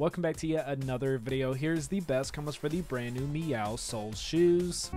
welcome back to yet another video. Here's the best combos for the brand new Meow Soul shoes.